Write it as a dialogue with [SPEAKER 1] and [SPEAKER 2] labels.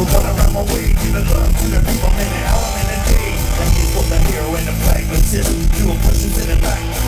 [SPEAKER 1] But when I run my way, the love to the people, man, a day. Thank you for the hero and the pragmatist. In the back.